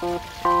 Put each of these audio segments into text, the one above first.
Mm-hmm.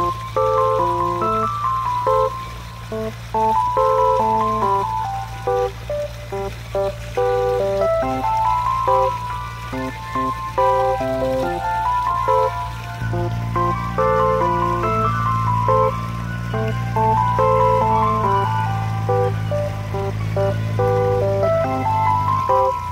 you